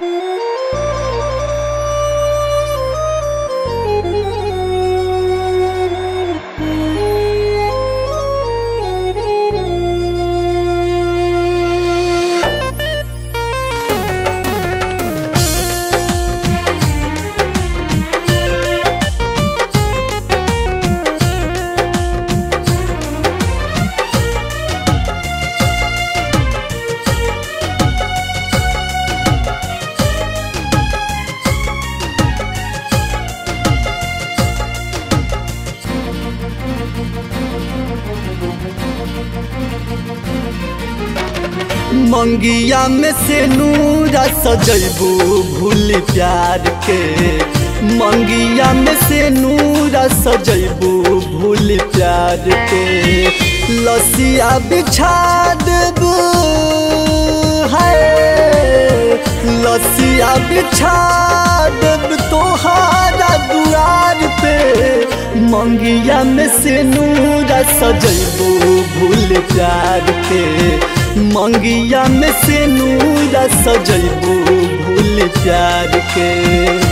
Música मंगिया में से नूरा सजैबू भूल प्यार के। मंगिया में से नूरा सजैबू भूल प्यार के। लसिया बिछा देबू है लसिया बिछा देब तोहारा दुआर पे। मंगिया में से नूरा सजैबू भूल प्यार के। मंगिया में से नूरा सजैबू भूल प्यार के।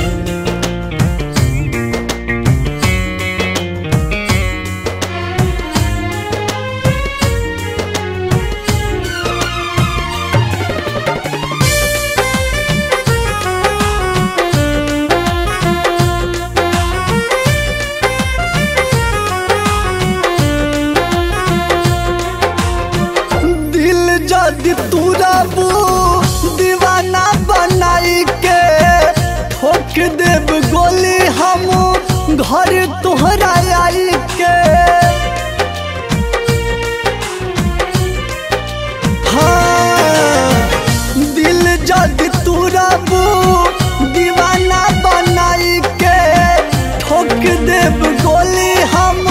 तुरबू दीवाना बनाई के। ठोक देब गोली हम घर आई के। हाँ दिल जदि तुरबू दीवाना बनाई के। ठोक गोली हम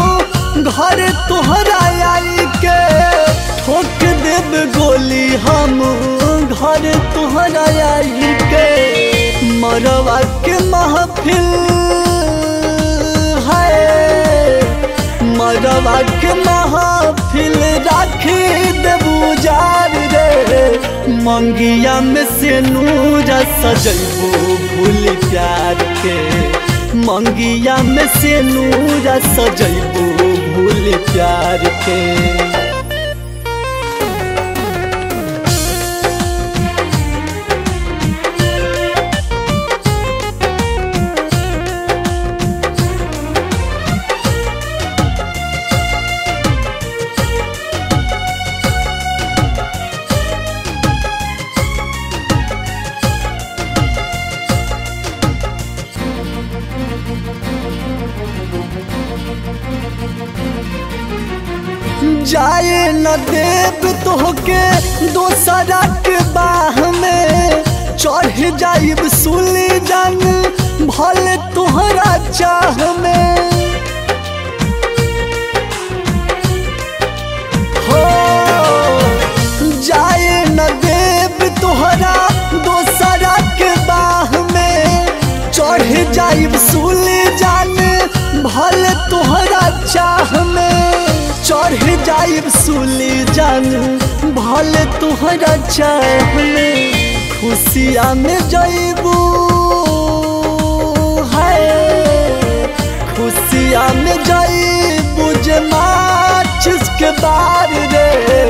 घर तोहरा तोहरा आई के मरवा के महफिल है मरवा के महफिल राख देबू जार रे। मंगिया में से नूरा सजैबू भूल प्यार के। मंगिया में से नूरा सजैबू भूल प्यार के। जाए न देव तोहके दोसरा के बाह में। चढ़ जाइब सुली जन, भले तोहरा चाह में। हो, जाए न देव तोहरा दोसरा बाह में। चढ़ जाइब सुली जन, भले तोहरा चाह जाइब सुली जान, भले तुहरा चाह में खुशिया में जइबू है। खुशिया में जइबू जे माचिस के बार रे।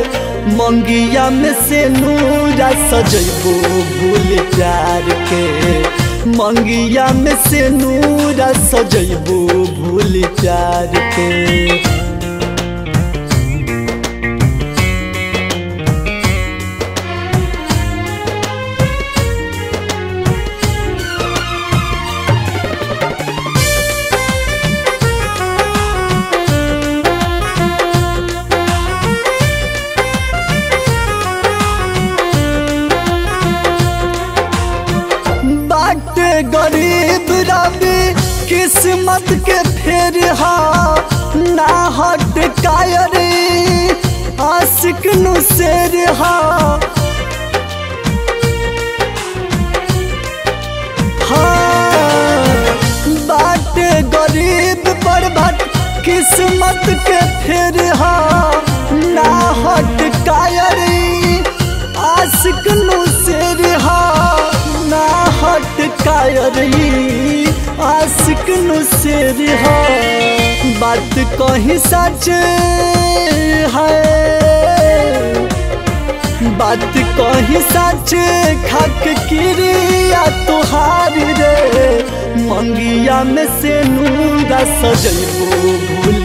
मंगिया में से नूरा सजैबू भूल प्यार के। मंगिया में से नूरा सजैबू भूल प्यार के। गरीब रवि किस्मत के फेर हा हट कायरी आशिक नु शेर हा हाँ, बाटे गरीब बर्बाद किस्मत के फिर हा हट कायरी आशिक नु हा। हा बात कहीं सच है। बात कहीं सच, खाक किरिया तुहार रे। मंगिया में से नूरा सजैबो भूल